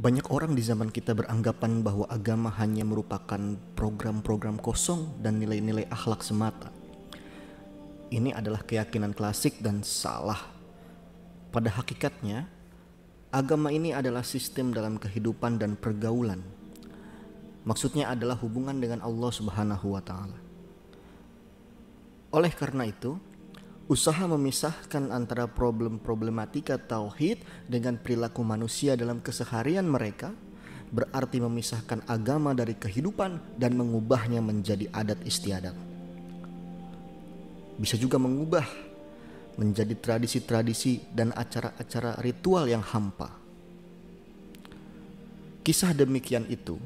Banyak orang di zaman kita beranggapan bahwa agama hanya merupakan program-program kosong dan nilai-nilai akhlak semata. Ini adalah keyakinan klasik dan salah. Pada hakikatnya, agama ini adalah sistem dalam kehidupan dan pergaulan. Maksudnya adalah hubungan dengan Allah Subhanahu wa taala. Oleh karena itu, usaha memisahkan antara problem-problematika tauhid dengan perilaku manusia dalam keseharian mereka berarti memisahkan agama dari kehidupan dan mengubahnya menjadi adat istiadat. Bisa juga mengubah menjadi tradisi-tradisi dan acara-acara ritual yang hampa. Kisah demikian itu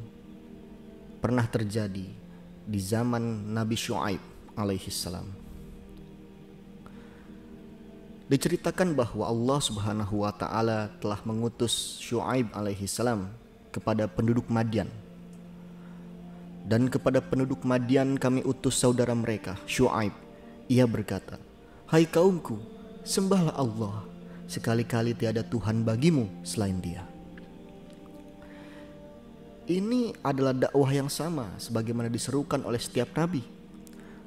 pernah terjadi di zaman Nabi Shu'aib alaihi salam. Diceritakan bahwa Allah Subhanahu wa taala telah mengutus Syuaib alaihi salam kepada penduduk Madian. Dan kepada penduduk Madian kami utus saudara mereka, Syuaib. Ia berkata, "Hai kaumku, sembahlah Allah. Sekali-kali tiada Tuhan bagimu selain Dia." Ini adalah dakwah yang sama sebagaimana diserukan oleh setiap nabi.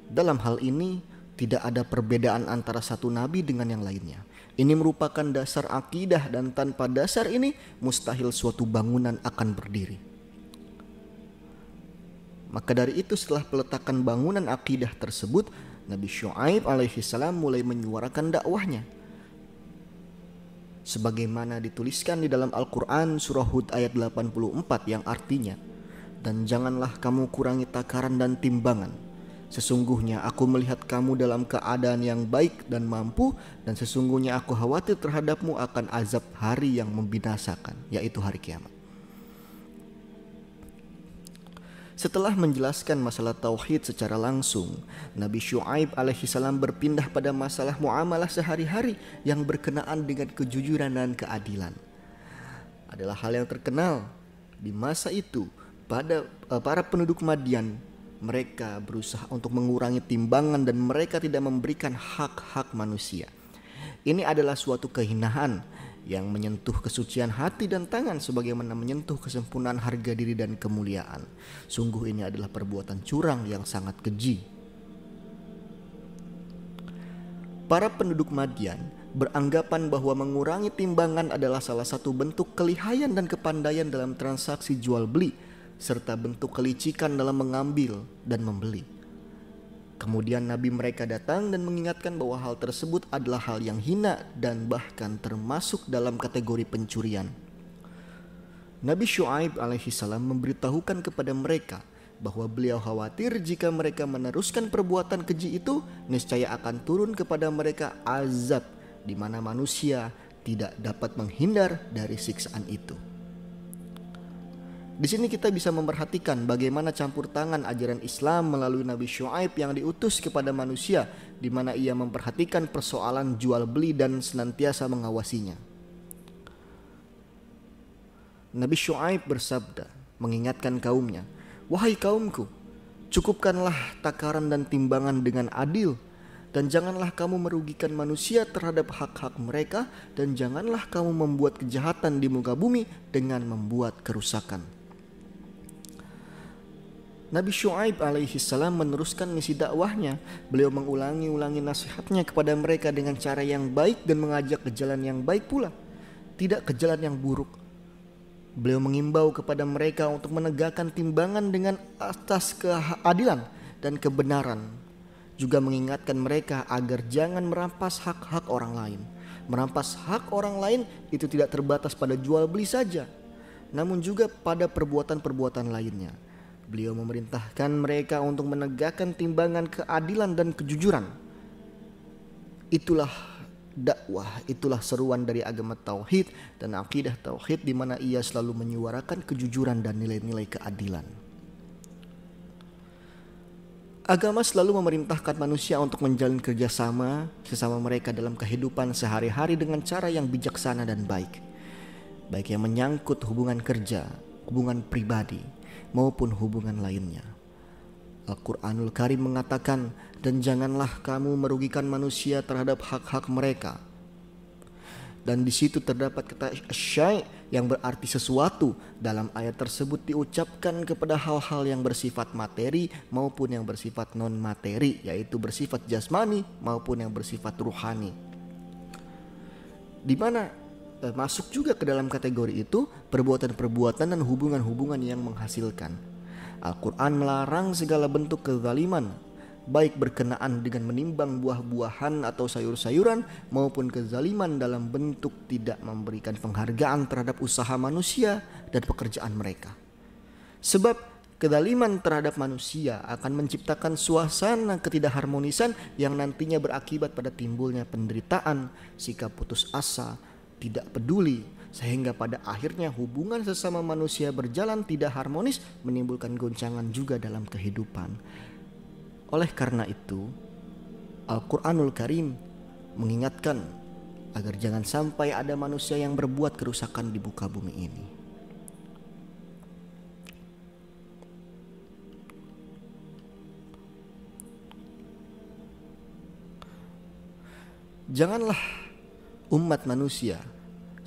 Dalam hal ini, tidak ada perbedaan antara satu nabi dengan yang lainnya. Ini merupakan dasar akidah dan tanpa dasar ini mustahil suatu bangunan akan berdiri. Maka dari itu setelah peletakan bangunan akidah tersebut, Nabi Shu'aib alaihi salam mulai menyuarakan dakwahnya. Sebagaimana dituliskan di dalam Al-Quran surah Hud ayat 84 yang artinya, Dan janganlah kamu kurangi takaran dan timbangan, Sesungguhnya aku melihat kamu dalam keadaan yang baik dan mampu dan sesungguhnya aku khawatir terhadapmu akan azab hari yang membinasakan yaitu hari kiamat. Setelah menjelaskan masalah tauhid secara langsung, Nabi Shu'aib alaihissalam berpindah pada masalah muamalah sehari-hari yang berkenaan dengan kejujuran dan keadilan. Adalah hal yang terkenal di masa itu pada uh, para penduduk Madian mereka berusaha untuk mengurangi timbangan dan mereka tidak memberikan hak-hak manusia. Ini adalah suatu kehinaan yang menyentuh kesucian hati dan tangan sebagaimana menyentuh kesempurnaan harga diri dan kemuliaan. Sungguh ini adalah perbuatan curang yang sangat keji. Para penduduk Madian beranggapan bahwa mengurangi timbangan adalah salah satu bentuk kelihayan dan kepandaian dalam transaksi jual beli serta bentuk kelicikan dalam mengambil dan membeli. Kemudian nabi mereka datang dan mengingatkan bahwa hal tersebut adalah hal yang hina dan bahkan termasuk dalam kategori pencurian. Nabi Shu'aib alaihi salam memberitahukan kepada mereka bahwa beliau khawatir jika mereka meneruskan perbuatan keji itu niscaya akan turun kepada mereka azab di mana manusia tidak dapat menghindar dari siksaan itu. Di sini kita bisa memperhatikan bagaimana campur tangan ajaran Islam melalui Nabi Shu'aib yang diutus kepada manusia di mana ia memperhatikan persoalan jual beli dan senantiasa mengawasinya. Nabi Shu'aib bersabda mengingatkan kaumnya, "Wahai kaumku, cukupkanlah takaran dan timbangan dengan adil dan janganlah kamu merugikan manusia terhadap hak-hak mereka dan janganlah kamu membuat kejahatan di muka bumi dengan membuat kerusakan." Nabi Shu'aib alaihi salam meneruskan misi dakwahnya. Beliau mengulangi-ulangi nasihatnya kepada mereka dengan cara yang baik dan mengajak ke jalan yang baik pula, tidak ke jalan yang buruk. Beliau mengimbau kepada mereka untuk menegakkan timbangan dengan atas keadilan dan kebenaran. Juga mengingatkan mereka agar jangan merampas hak-hak orang lain. Merampas hak orang lain itu tidak terbatas pada jual beli saja, namun juga pada perbuatan-perbuatan lainnya Beliau memerintahkan mereka untuk menegakkan timbangan keadilan dan kejujuran. Itulah dakwah, itulah seruan dari agama tauhid dan akidah tauhid di mana ia selalu menyuarakan kejujuran dan nilai-nilai keadilan. Agama selalu memerintahkan manusia untuk menjalin kerjasama sesama mereka dalam kehidupan sehari-hari dengan cara yang bijaksana dan baik. Baik yang menyangkut hubungan kerja, hubungan pribadi, maupun hubungan lainnya. Al-Quranul Karim mengatakan, dan janganlah kamu merugikan manusia terhadap hak-hak mereka. dan di situ terdapat kata syai yang berarti sesuatu. Dalam ayat tersebut diucapkan kepada hal-hal yang bersifat materi maupun yang bersifat non materi, yaitu bersifat jasmani maupun yang bersifat ruhani. Di mana eh, masuk juga ke dalam kategori itu perbuatan-perbuatan dan hubungan-hubungan yang menghasilkan. Al-Quran melarang segala bentuk kezaliman, baik berkenaan dengan menimbang buah-buahan atau sayur-sayuran maupun kezaliman dalam bentuk tidak memberikan penghargaan terhadap usaha manusia dan pekerjaan mereka. Sebab kezaliman terhadap manusia akan menciptakan suasana ketidakharmonisan yang nantinya berakibat pada timbulnya penderitaan, sikap putus asa, tidak peduli, sehingga pada akhirnya hubungan sesama manusia berjalan tidak harmonis menimbulkan goncangan juga dalam kehidupan. Oleh karena itu, Al-Quranul Karim mengingatkan agar jangan sampai ada manusia yang berbuat kerusakan di muka bumi ini. Janganlah umat manusia,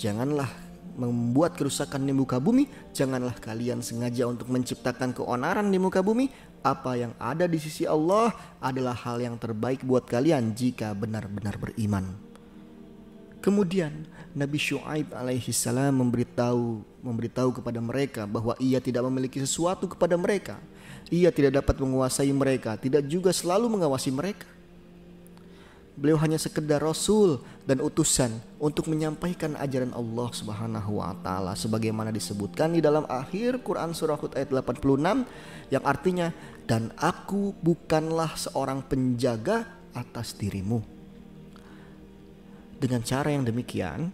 janganlah membuat kerusakan di muka bumi, janganlah kalian sengaja untuk menciptakan keonaran di muka bumi, apa yang ada di sisi Allah adalah hal yang terbaik buat kalian jika benar-benar beriman. Kemudian Nabi Shu'aib alaihi salam memberitahu memberitahu kepada mereka bahwa ia tidak memiliki sesuatu kepada mereka. Ia tidak dapat menguasai mereka, tidak juga selalu mengawasi mereka. Beliau hanya sekedar rasul dan utusan untuk menyampaikan ajaran Allah Subhanahu wa taala sebagaimana disebutkan di dalam akhir Quran surah Hud ayat 86 yang artinya dan aku bukanlah seorang penjaga atas dirimu. Dengan cara yang demikian,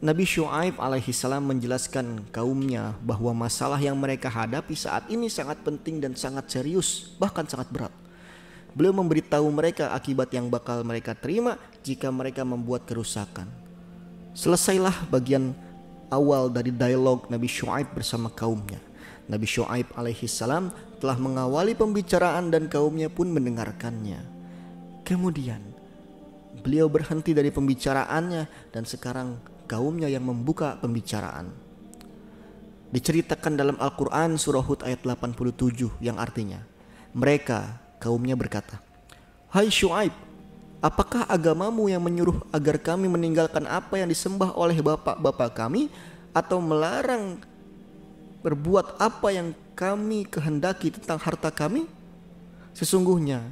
Nabi Shu'aib alaihi salam menjelaskan kaumnya bahwa masalah yang mereka hadapi saat ini sangat penting dan sangat serius, bahkan sangat berat. Beliau memberitahu mereka akibat yang bakal mereka terima jika mereka membuat kerusakan. Selesailah bagian awal dari dialog Nabi Shu'aib bersama kaumnya. Nabi Shu'aib alaihi salam telah mengawali pembicaraan dan kaumnya pun mendengarkannya. Kemudian beliau berhenti dari pembicaraannya dan sekarang kaumnya yang membuka pembicaraan. Diceritakan dalam Al-Quran surah Hud ayat 87 yang artinya mereka kaumnya berkata, Hai Shu'aib, apakah agamamu yang menyuruh agar kami meninggalkan apa yang disembah oleh bapak-bapak kami atau melarang berbuat apa yang kami kehendaki tentang harta kami? Sesungguhnya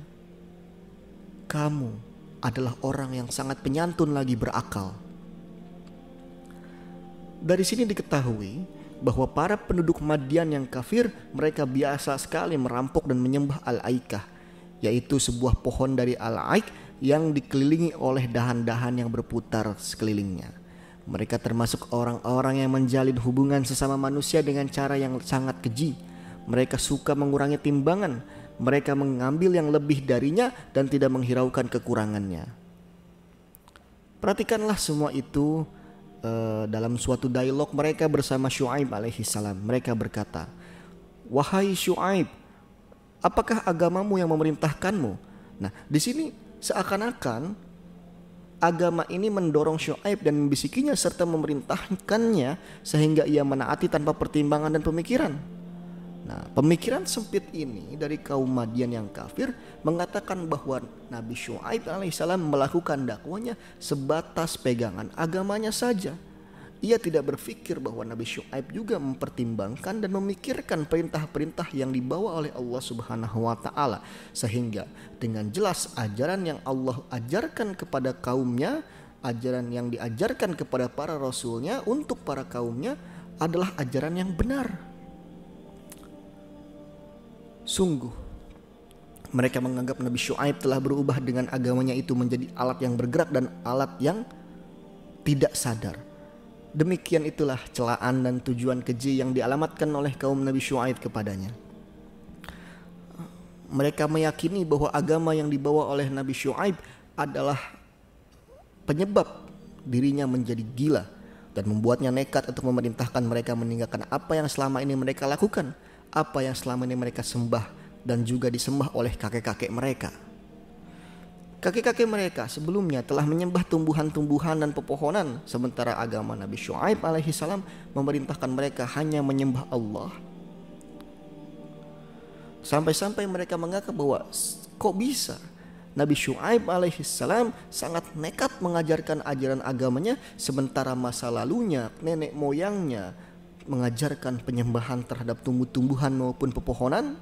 kamu adalah orang yang sangat penyantun lagi berakal. Dari sini diketahui bahwa para penduduk Madian yang kafir mereka biasa sekali merampok dan menyembah Al-Aikah yaitu sebuah pohon dari Al-Aik yang dikelilingi oleh dahan-dahan yang berputar sekelilingnya. Mereka termasuk orang-orang yang menjalin hubungan sesama manusia dengan cara yang sangat keji mereka suka mengurangi timbangan. Mereka mengambil yang lebih darinya dan tidak menghiraukan kekurangannya. Perhatikanlah semua itu uh, dalam suatu dialog mereka bersama Shu'aib alaihi salam. Mereka berkata, "Wahai Shu'aib, apakah agamamu yang memerintahkanmu?" Nah, di sini seakan-akan agama ini mendorong Shu'aib dan membisikinya serta memerintahkannya sehingga ia menaati tanpa pertimbangan dan pemikiran. Nah, pemikiran sempit ini dari kaum Madian yang kafir mengatakan bahwa Nabi Shu'aib alaihissalam melakukan dakwanya sebatas pegangan agamanya saja. Ia tidak berpikir bahwa Nabi Shu'aib juga mempertimbangkan dan memikirkan perintah-perintah yang dibawa oleh Allah Subhanahu wa taala sehingga dengan jelas ajaran yang Allah ajarkan kepada kaumnya, ajaran yang diajarkan kepada para rasulnya untuk para kaumnya adalah ajaran yang benar. Sungguh, mereka menganggap Nabi Shu'aib telah berubah dengan agamanya itu menjadi alat yang bergerak dan alat yang tidak sadar. Demikian itulah celaan dan tujuan keji yang dialamatkan oleh kaum Nabi Shu'aib kepadanya. Mereka meyakini bahwa agama yang dibawa oleh Nabi Shu'aib adalah penyebab dirinya menjadi gila dan membuatnya nekat untuk memerintahkan mereka meninggalkan apa yang selama ini mereka lakukan apa yang selama ini mereka sembah dan juga disembah oleh kakek-kakek mereka. Kakek-kakek mereka sebelumnya telah menyembah tumbuhan-tumbuhan dan pepohonan, sementara agama Nabi Shu'aib alaihissalam memerintahkan mereka hanya menyembah Allah. Sampai-sampai mereka menganggap bahwa kok bisa Nabi Shu'aib alaihissalam sangat nekat mengajarkan ajaran agamanya sementara masa lalunya nenek moyangnya mengajarkan penyembahan terhadap tumbuh-tumbuhan maupun pepohonan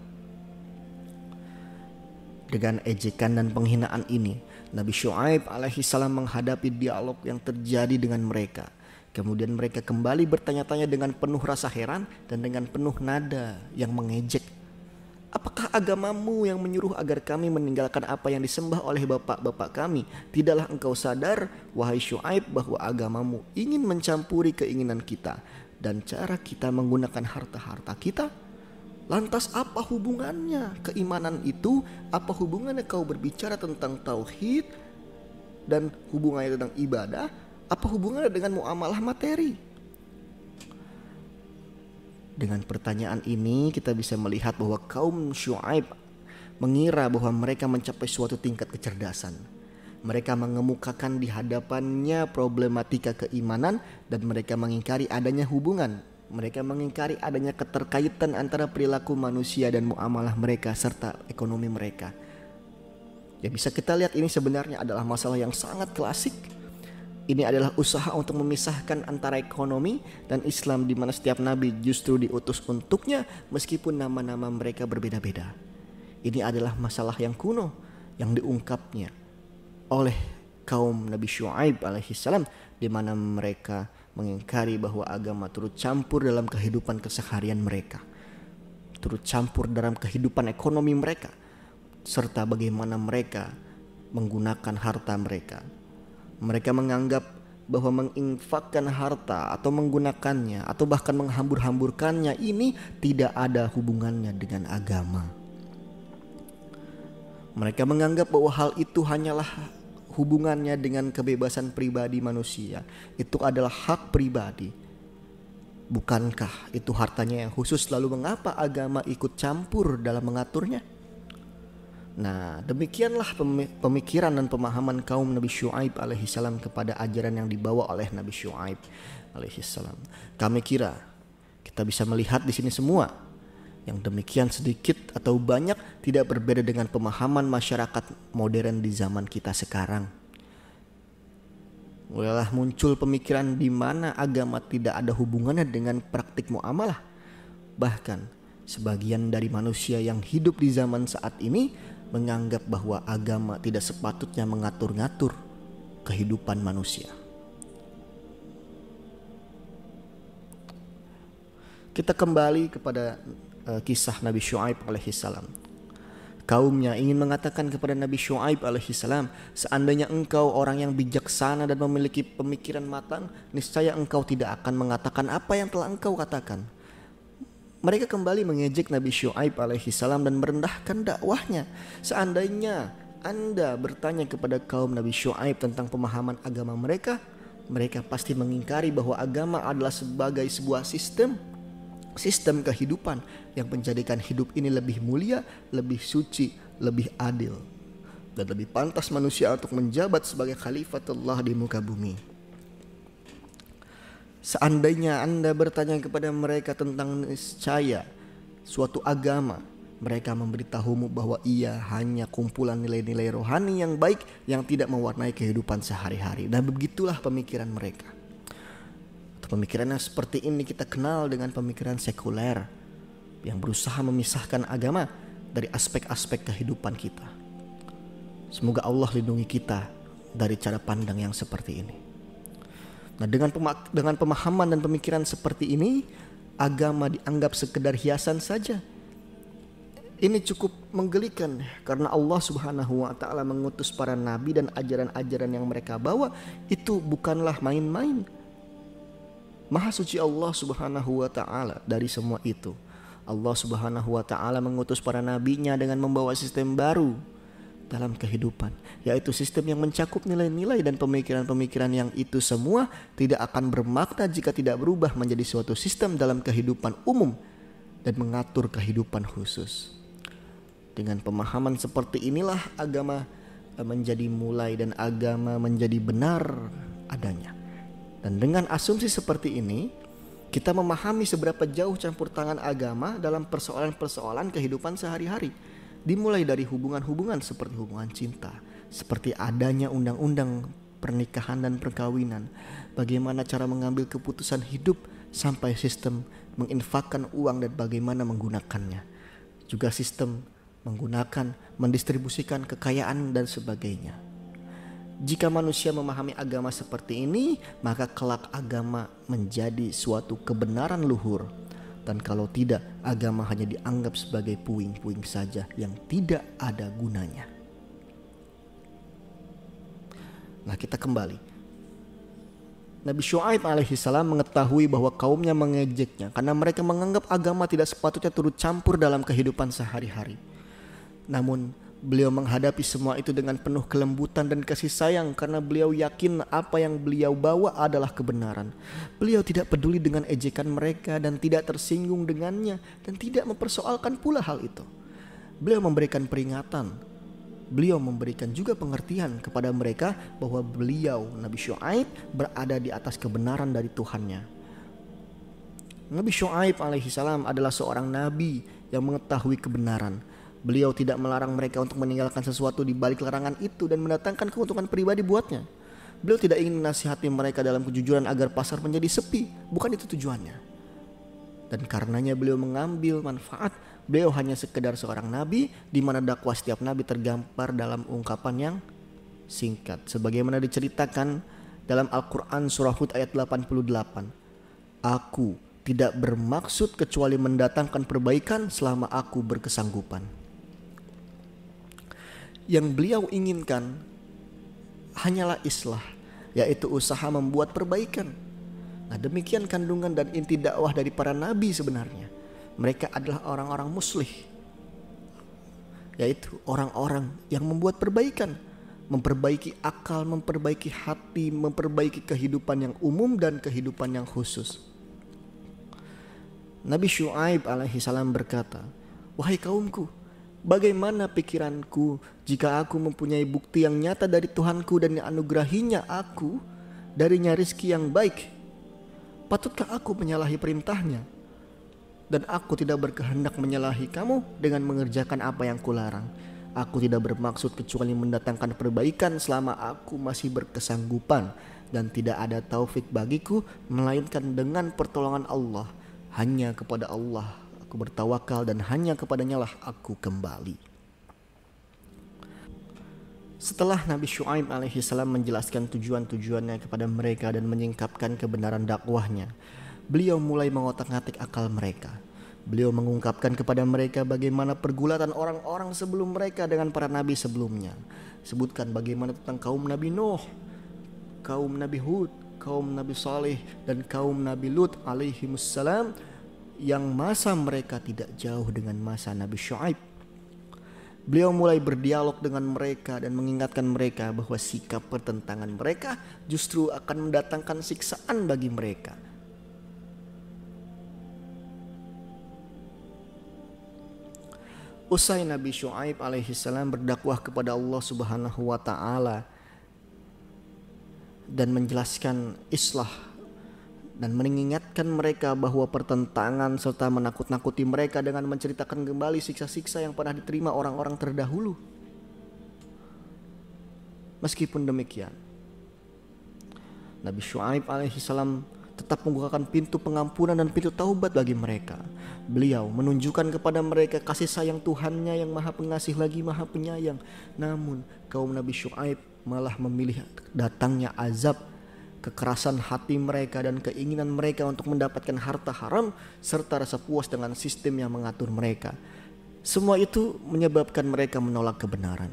dengan ejekan dan penghinaan ini, Nabi Shu'aib alaihi salam menghadapi dialog yang terjadi dengan mereka. Kemudian mereka kembali bertanya-tanya dengan penuh rasa heran dan dengan penuh nada yang mengejek. Apakah agamamu yang menyuruh agar kami meninggalkan apa yang disembah oleh bapak-bapak kami? Tidaklah engkau sadar, wahai Shu'aib, bahwa agamamu ingin mencampuri keinginan kita dan cara kita menggunakan harta-harta kita? Lantas apa hubungannya keimanan itu? Apa hubungannya kau berbicara tentang tauhid dan hubungannya tentang ibadah? Apa hubungannya dengan muamalah materi? Dengan pertanyaan ini kita bisa melihat bahwa kaum Syuaib mengira bahwa mereka mencapai suatu tingkat kecerdasan. Mereka mengemukakan di hadapannya problematika keimanan dan mereka mengingkari adanya hubungan mereka mengingkari adanya keterkaitan antara perilaku manusia dan muamalah mereka serta ekonomi mereka. Ya bisa kita lihat ini sebenarnya adalah masalah yang sangat klasik. Ini adalah usaha untuk memisahkan antara ekonomi dan Islam di mana setiap nabi justru diutus untuknya meskipun nama-nama mereka berbeda-beda. Ini adalah masalah yang kuno yang diungkapnya oleh kaum Nabi Shu'aib alaihissalam di mana mereka mengingkari bahwa agama turut campur dalam kehidupan keseharian mereka, turut campur dalam kehidupan ekonomi mereka, serta bagaimana mereka menggunakan harta mereka. Mereka menganggap bahwa menginfakkan harta atau menggunakannya atau bahkan menghambur-hamburkannya ini tidak ada hubungannya dengan agama. Mereka menganggap bahwa hal itu hanyalah hubungannya dengan kebebasan pribadi manusia itu adalah hak pribadi. Bukankah itu hartanya yang khusus lalu mengapa agama ikut campur dalam mengaturnya? Nah, demikianlah pemikiran dan pemahaman kaum Nabi Shu'aib alaihi salam kepada ajaran yang dibawa oleh Nabi Shu'aib alaihi salam. Kami kira kita bisa melihat di sini semua yang demikian sedikit atau banyak tidak berbeda dengan pemahaman masyarakat modern di zaman kita sekarang. Mulailah muncul pemikiran di mana agama tidak ada hubungannya dengan praktik muamalah. Bahkan sebagian dari manusia yang hidup di zaman saat ini menganggap bahwa agama tidak sepatutnya mengatur-ngatur kehidupan manusia. Kita kembali kepada uh, kisah Nabi Shu'aib alaihissalam. Kaumnya ingin mengatakan kepada Nabi Shu'aib alaihissalam, seandainya engkau orang yang bijaksana dan memiliki pemikiran matang, niscaya engkau tidak akan mengatakan apa yang telah engkau katakan. Mereka kembali mengejek Nabi Shu'aib alaihissalam dan merendahkan dakwahnya. Seandainya anda bertanya kepada kaum Nabi Shu'aib tentang pemahaman agama mereka, mereka pasti mengingkari bahwa agama adalah sebagai sebuah sistem sistem kehidupan yang menjadikan hidup ini lebih mulia, lebih suci, lebih adil dan lebih pantas manusia untuk menjabat sebagai khalifatullah di muka bumi. Seandainya Anda bertanya kepada mereka tentang niscaya suatu agama, mereka memberitahumu bahwa ia hanya kumpulan nilai-nilai rohani yang baik yang tidak mewarnai kehidupan sehari-hari. Dan begitulah pemikiran mereka. Pemikiran yang seperti ini kita kenal dengan pemikiran sekuler yang berusaha memisahkan agama dari aspek-aspek kehidupan kita. Semoga Allah lindungi kita dari cara pandang yang seperti ini. Nah, dengan dengan pemahaman dan pemikiran seperti ini, agama dianggap sekedar hiasan saja. Ini cukup menggelikan karena Allah Subhanahu wa taala mengutus para nabi dan ajaran-ajaran yang mereka bawa itu bukanlah main-main Maha suci Allah Subhanahu wa taala dari semua itu. Allah Subhanahu wa taala mengutus para nabinya dengan membawa sistem baru dalam kehidupan, yaitu sistem yang mencakup nilai-nilai dan pemikiran-pemikiran yang itu semua tidak akan bermakna jika tidak berubah menjadi suatu sistem dalam kehidupan umum dan mengatur kehidupan khusus. Dengan pemahaman seperti inilah agama menjadi mulai dan agama menjadi benar adanya. Dan dengan asumsi seperti ini, kita memahami seberapa jauh campur tangan agama dalam persoalan-persoalan kehidupan sehari-hari. Dimulai dari hubungan-hubungan seperti hubungan cinta, seperti adanya undang-undang pernikahan dan perkawinan, bagaimana cara mengambil keputusan hidup sampai sistem menginfakkan uang dan bagaimana menggunakannya. Juga sistem menggunakan, mendistribusikan kekayaan dan sebagainya. Jika manusia memahami agama seperti ini, maka kelak agama menjadi suatu kebenaran luhur. Dan kalau tidak, agama hanya dianggap sebagai puing-puing saja yang tidak ada gunanya. Nah, kita kembali. Nabi Shu'aib alaihissalam mengetahui bahwa kaumnya mengejeknya karena mereka menganggap agama tidak sepatutnya turut campur dalam kehidupan sehari-hari. Namun Beliau menghadapi semua itu dengan penuh kelembutan dan kasih sayang karena beliau yakin apa yang beliau bawa adalah kebenaran. Beliau tidak peduli dengan ejekan mereka dan tidak tersinggung dengannya dan tidak mempersoalkan pula hal itu. Beliau memberikan peringatan. Beliau memberikan juga pengertian kepada mereka bahwa beliau Nabi Shu'aib berada di atas kebenaran dari Tuhannya. Nabi Shu'aib alaihissalam adalah seorang nabi yang mengetahui kebenaran Beliau tidak melarang mereka untuk meninggalkan sesuatu di balik larangan itu dan mendatangkan keuntungan pribadi buatnya. Beliau tidak ingin menasihati mereka dalam kejujuran agar pasar menjadi sepi, bukan itu tujuannya. Dan karenanya beliau mengambil manfaat, beliau hanya sekedar seorang nabi di mana dakwah setiap nabi tergambar dalam ungkapan yang singkat. Sebagaimana diceritakan dalam Al-Quran surah Hud ayat 88. Aku tidak bermaksud kecuali mendatangkan perbaikan selama aku berkesanggupan yang beliau inginkan hanyalah islah, yaitu usaha membuat perbaikan. Nah, demikian kandungan dan inti dakwah dari para nabi sebenarnya. Mereka adalah orang-orang muslih, yaitu orang-orang yang membuat perbaikan, memperbaiki akal, memperbaiki hati, memperbaiki kehidupan yang umum dan kehidupan yang khusus. Nabi Shu'aib alaihi salam berkata, "Wahai kaumku, Bagaimana pikiranku jika aku mempunyai bukti yang nyata dari Tuhanku dan anugerahinya aku darinya rizki yang baik? Patutkah aku menyalahi perintahnya? Dan aku tidak berkehendak menyalahi kamu dengan mengerjakan apa yang kularang. Aku tidak bermaksud kecuali mendatangkan perbaikan selama aku masih berkesanggupan dan tidak ada taufik bagiku melainkan dengan pertolongan Allah. Hanya kepada Allah Aku bertawakal dan hanya kepadanya lah aku kembali. Setelah Nabi Shu'aib alaihissalam menjelaskan tujuan-tujuannya kepada mereka dan menyingkapkan kebenaran dakwahnya, beliau mulai mengotak-ngatik akal mereka. Beliau mengungkapkan kepada mereka bagaimana pergulatan orang-orang sebelum mereka dengan para nabi sebelumnya. Sebutkan bagaimana tentang kaum Nabi Nuh, kaum Nabi Hud, kaum Nabi Saleh dan kaum Nabi Lut alaihimussalam yang masa mereka tidak jauh dengan masa Nabi Shu'aib. Beliau mulai berdialog dengan mereka dan mengingatkan mereka bahwa sikap pertentangan mereka justru akan mendatangkan siksaan bagi mereka. Usai Nabi Shu'aib alaihissalam berdakwah kepada Allah subhanahu wa ta'ala dan menjelaskan islah dan mengingatkan mereka bahwa pertentangan serta menakut-nakuti mereka dengan menceritakan kembali siksa-siksa yang pernah diterima orang-orang terdahulu. Meskipun demikian, Nabi Shu'aib alaihissalam tetap membukakan pintu pengampunan dan pintu taubat bagi mereka. Beliau menunjukkan kepada mereka kasih sayang Tuhannya yang maha pengasih lagi maha penyayang. Namun kaum Nabi Shu'aib malah memilih datangnya azab kekerasan hati mereka dan keinginan mereka untuk mendapatkan harta haram serta rasa puas dengan sistem yang mengatur mereka. Semua itu menyebabkan mereka menolak kebenaran.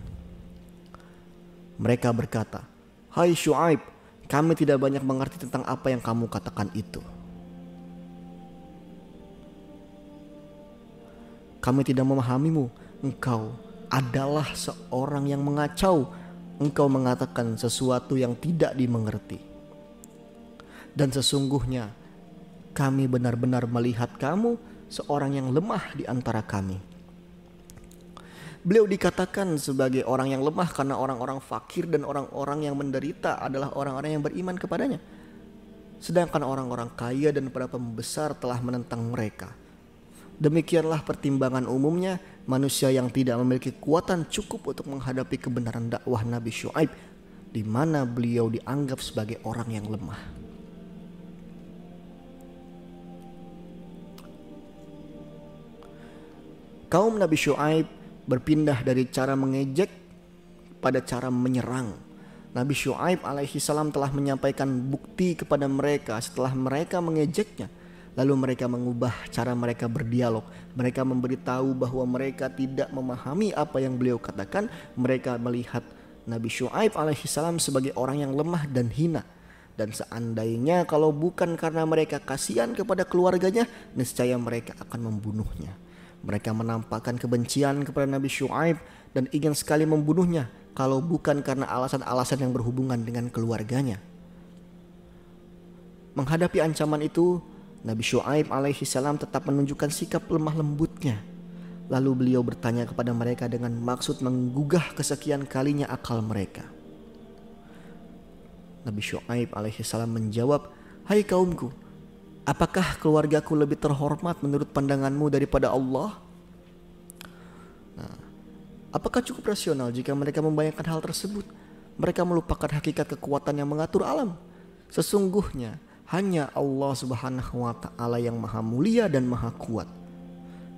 Mereka berkata, "Hai Shu'aib, kami tidak banyak mengerti tentang apa yang kamu katakan itu." Kami tidak memahamimu. Engkau adalah seorang yang mengacau. Engkau mengatakan sesuatu yang tidak dimengerti dan sesungguhnya kami benar-benar melihat kamu seorang yang lemah di antara kami. Beliau dikatakan sebagai orang yang lemah karena orang-orang fakir dan orang-orang yang menderita adalah orang-orang yang beriman kepadanya. Sedangkan orang-orang kaya dan para pembesar telah menentang mereka. Demikianlah pertimbangan umumnya manusia yang tidak memiliki kekuatan cukup untuk menghadapi kebenaran dakwah Nabi Shu'aib di mana beliau dianggap sebagai orang yang lemah. Kaum Nabi Shu'aib berpindah dari cara mengejek pada cara menyerang. Nabi Shu'aib alaihi salam telah menyampaikan bukti kepada mereka setelah mereka mengejeknya. Lalu mereka mengubah cara mereka berdialog. Mereka memberitahu bahwa mereka tidak memahami apa yang beliau katakan. Mereka melihat Nabi Shu'aib alaihi salam sebagai orang yang lemah dan hina. Dan seandainya kalau bukan karena mereka kasihan kepada keluarganya, niscaya mereka akan membunuhnya. Mereka menampakkan kebencian kepada Nabi Shu'aib dan ingin sekali membunuhnya kalau bukan karena alasan-alasan yang berhubungan dengan keluarganya. Menghadapi ancaman itu, Nabi Shu'aib alaihi salam tetap menunjukkan sikap lemah lembutnya. Lalu beliau bertanya kepada mereka dengan maksud menggugah kesekian kalinya akal mereka. Nabi Shu'aib alaihi salam menjawab, Hai kaumku, Apakah keluargaku lebih terhormat menurut pandanganmu daripada Allah? Nah, apakah cukup rasional jika mereka membayangkan hal tersebut? Mereka melupakan hakikat kekuatan yang mengatur alam. Sesungguhnya hanya Allah Subhanahu wa taala yang maha mulia dan maha kuat.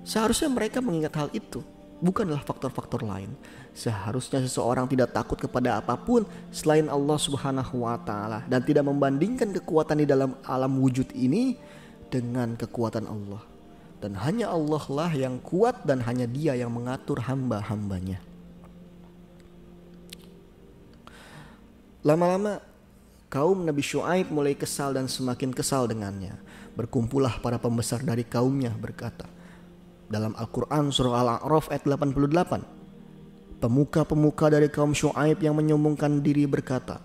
Seharusnya mereka mengingat hal itu bukanlah faktor-faktor lain. Seharusnya seseorang tidak takut kepada apa pun selain Allah Subhanahu wa taala dan tidak membandingkan kekuatan di dalam alam wujud ini dengan kekuatan Allah. Dan hanya Allah lah yang kuat dan hanya Dia yang mengatur hamba-hambanya. Lama-lama kaum Nabi Shu'aib mulai kesal dan semakin kesal dengannya. Berkumpullah para pembesar dari kaumnya berkata, dalam Al-Quran surah Al-A'raf ayat 88. Pemuka-pemuka dari kaum Shu'aib yang menyombongkan diri berkata,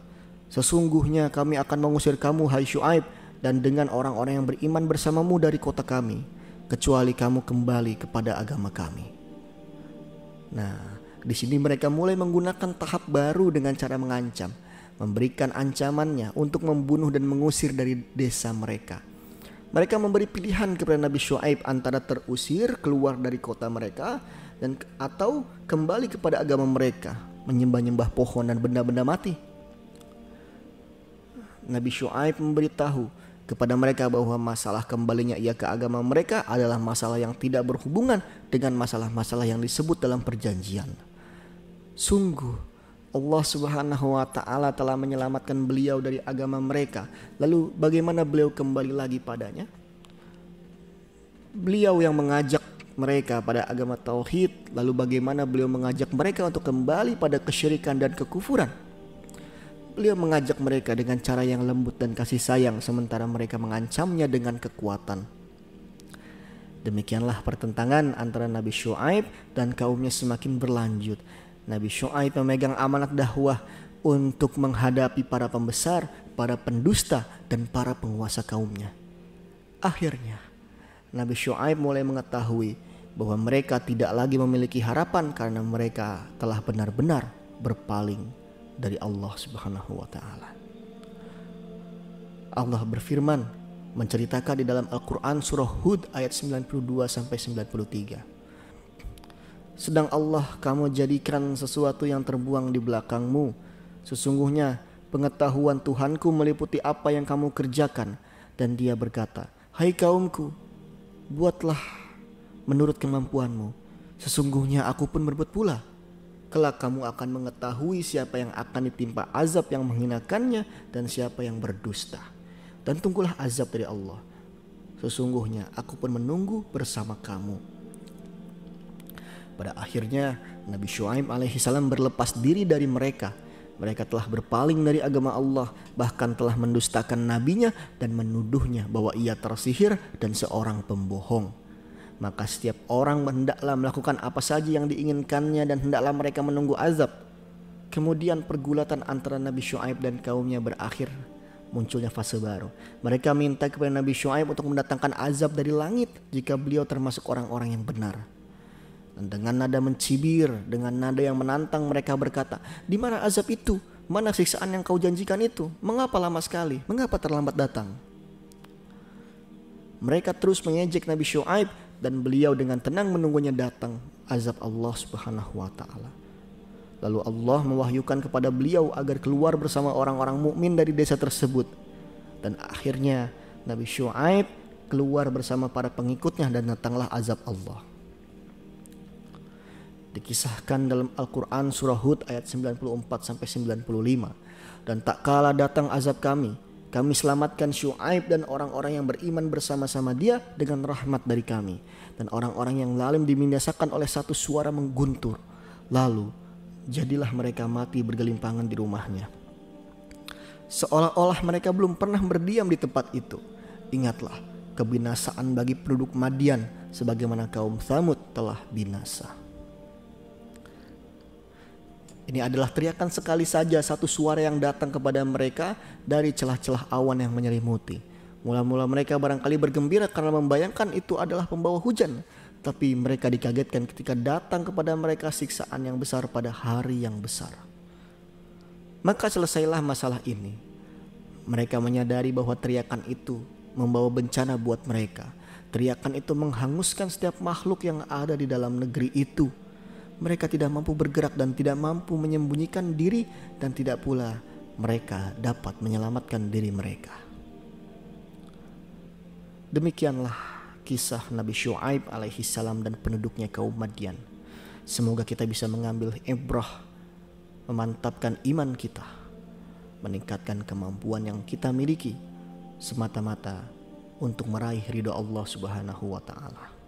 Sesungguhnya kami akan mengusir kamu hai Shu'aib dan dengan orang-orang yang beriman bersamamu dari kota kami, kecuali kamu kembali kepada agama kami. Nah, di sini mereka mulai menggunakan tahap baru dengan cara mengancam, memberikan ancamannya untuk membunuh dan mengusir dari desa mereka. Mereka memberi pilihan kepada Nabi Shu'aib antara terusir keluar dari kota mereka dan atau kembali kepada agama mereka, menyembah-nyembah pohon dan benda-benda mati. Nabi Shu'aib memberitahu kepada mereka bahwa masalah kembalinya ia ke agama mereka adalah masalah yang tidak berhubungan dengan masalah-masalah yang disebut dalam perjanjian. Sungguh Allah Subhanahu wa taala telah menyelamatkan beliau dari agama mereka. Lalu bagaimana beliau kembali lagi padanya? Beliau yang mengajak mereka pada agama tauhid, lalu bagaimana beliau mengajak mereka untuk kembali pada kesyirikan dan kekufuran? Beliau mengajak mereka dengan cara yang lembut dan kasih sayang sementara mereka mengancamnya dengan kekuatan. Demikianlah pertentangan antara Nabi Shu'aib dan kaumnya semakin berlanjut Nabi Shu'aib memegang amanat dakwah untuk menghadapi para pembesar, para pendusta, dan para penguasa kaumnya. Akhirnya, Nabi Shu'aib mulai mengetahui bahwa mereka tidak lagi memiliki harapan karena mereka telah benar-benar berpaling dari Allah Subhanahu wa taala. Allah berfirman menceritakan di dalam Al-Qur'an surah Hud ayat 92 sampai 93 sedang Allah kamu jadikan sesuatu yang terbuang di belakangmu. Sesungguhnya pengetahuan Tuhanku meliputi apa yang kamu kerjakan. Dan dia berkata, Hai kaumku, buatlah menurut kemampuanmu. Sesungguhnya aku pun berbuat pula. Kelak kamu akan mengetahui siapa yang akan ditimpa azab yang menghinakannya dan siapa yang berdusta. Dan tunggulah azab dari Allah. Sesungguhnya aku pun menunggu bersama kamu. Pada akhirnya Nabi Shu'aib alaihissalam berlepas diri dari mereka. Mereka telah berpaling dari agama Allah, bahkan telah mendustakan nabinya dan menuduhnya bahwa ia tersihir dan seorang pembohong. Maka setiap orang hendaklah melakukan apa saja yang diinginkannya dan hendaklah mereka menunggu azab. Kemudian pergulatan antara Nabi Shu'aib dan kaumnya berakhir munculnya fase baru. Mereka minta kepada Nabi Shu'aib untuk mendatangkan azab dari langit jika beliau termasuk orang-orang yang benar. Dengan nada mencibir, dengan nada yang menantang mereka berkata, "Di mana azab itu? Mana siksaan yang kau janjikan itu? Mengapa lama sekali? Mengapa terlambat datang?" Mereka terus mengejek Nabi Shu'aib dan beliau dengan tenang menunggunya datang azab Allah Subhanahu wa taala. Lalu Allah mewahyukan kepada beliau agar keluar bersama orang-orang mukmin dari desa tersebut. Dan akhirnya Nabi Shu'aib keluar bersama para pengikutnya dan datanglah azab Allah. Dikisahkan dalam Al-Quran surah Hud ayat 94 sampai 95. Dan tak kala datang azab kami, kami selamatkan Syuaib dan orang-orang yang beriman bersama-sama dia dengan rahmat dari kami. Dan orang-orang yang lalim diminasakan oleh satu suara mengguntur. Lalu jadilah mereka mati bergelimpangan di rumahnya. Seolah-olah mereka belum pernah berdiam di tempat itu. Ingatlah kebinasaan bagi penduduk Madian sebagaimana kaum Thamud telah binasa. Ini adalah teriakan sekali saja satu suara yang datang kepada mereka dari celah-celah awan yang menyelimuti. Mula-mula mereka barangkali bergembira karena membayangkan itu adalah pembawa hujan. Tapi mereka dikagetkan ketika datang kepada mereka siksaan yang besar pada hari yang besar. Maka selesailah masalah ini. Mereka menyadari bahwa teriakan itu membawa bencana buat mereka. Teriakan itu menghanguskan setiap makhluk yang ada di dalam negeri itu mereka tidak mampu bergerak dan tidak mampu menyembunyikan diri dan tidak pula mereka dapat menyelamatkan diri mereka. Demikianlah kisah Nabi Shu'aib alaihi salam dan penduduknya kaum Madian. Semoga kita bisa mengambil ibrah, memantapkan iman kita, meningkatkan kemampuan yang kita miliki semata-mata untuk meraih ridho Allah Subhanahu wa taala.